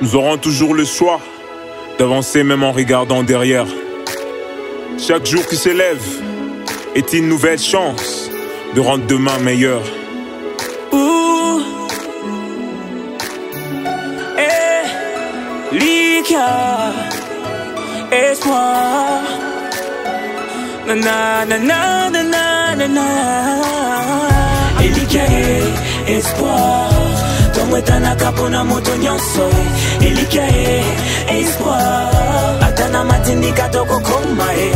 Nous aurons toujours le choix d'avancer même en regardant derrière. Chaque jour qui s'élève est une nouvelle chance de rendre demain meilleur. Ouh. Eh, Lika, espoir. Na na na na espoir. Tomwetanaka mpona moto nyonso. Elika e espoir. Ata na matindika tokokoma e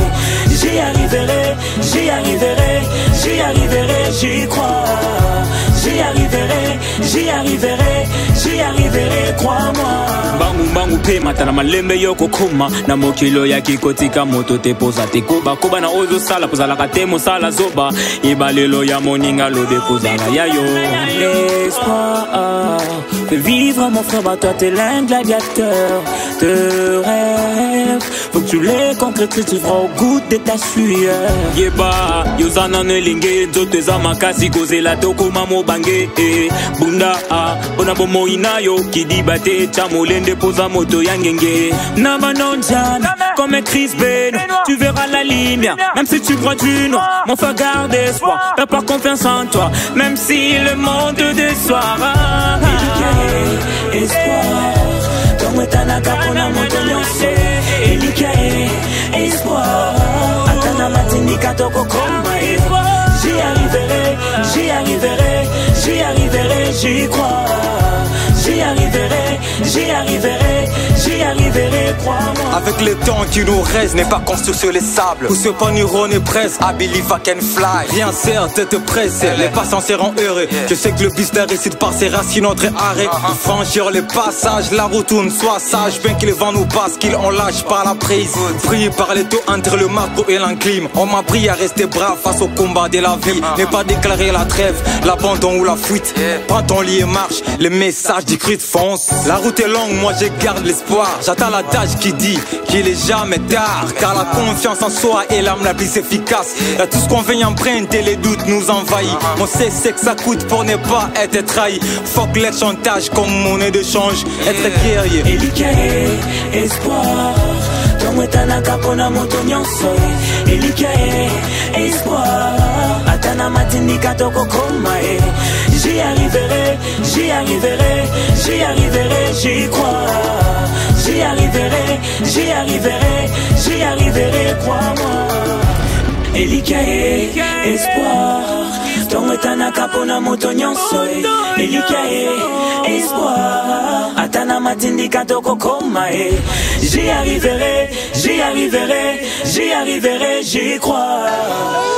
j'y arriverai j'y arriverai j'y arriverai j'y crois. J'y arriverai j'y arriverai j'y arriverai crois-moi. Mbangu mpe mata na malembe yo kokoma. Na mokilo ya kikotika moto te poza te kobakoba na oyo ozosala kozalaka te mosala zoba. Ebalelo ya moninga lobe kozala ya yo. L'espoir Fais vivre mon frère, bah toi t'es l'un gladiateur de rêve Faut que tu les concrétises, tu feras au goût de ta sueur. Yeba yozana na elenge nzoto eza makasi kozela tokoma mobange e bunda a mpona bomoi na yo kidiba te tya molende poza moto ya ngenge. Na banonjana comme Chris Ben tu verras la lumière même si tu crois du noir mon frère garde espoir perds pas confiance en toi même si le monde te déçoira espoir e j'y arriverai j'y arriverai j'y arriverai j'y crois Avec le temps qui nous reste n'est pas construit sur les sables. Où ce pan est presse I believe I can fly. Rien sert de te presser Les passants seront heureux. Je sais que le business récite par ses racines notre arrêt Franchir les passages La route tourne sois sage. Bien que le vent nous passe Qu'il en lâche par la prise. Pris par les taux entre le macro et l'enclime On m'a pris à rester brave face au combat de la vie. Ne pas déclarer la trêve L'abandon ou la fuite. Prends ton lit et marche. Les messages du de fonce La route est longue Moi je garde l'espoir. J'attends la tâche qui dit qu'il est jamais tard Car la confiance en soi est l'arme la plus efficace. Y'a tout ce qu'on vient emprunter, les doutes nous envahissent. On sait ce que ça coûte pour ne pas être trahi. Fuck les chantages comme monnaie de change. Être guerrier. Elika e espoir. Tomwetanaka mpona moto nyonso e elika e espoir. Ata na matindika tokokoma e j'y arriverai j'y arriverai j'y arriverai j'y crois j'y arriverai j'y arriverai crois-moi. Elika e espoir. Tomwetanaka mpona moto nyonso e elika e espoir. Ata na matindika tokokoma e j'y arriverai j'y arriverai j'y arriverai j'y crois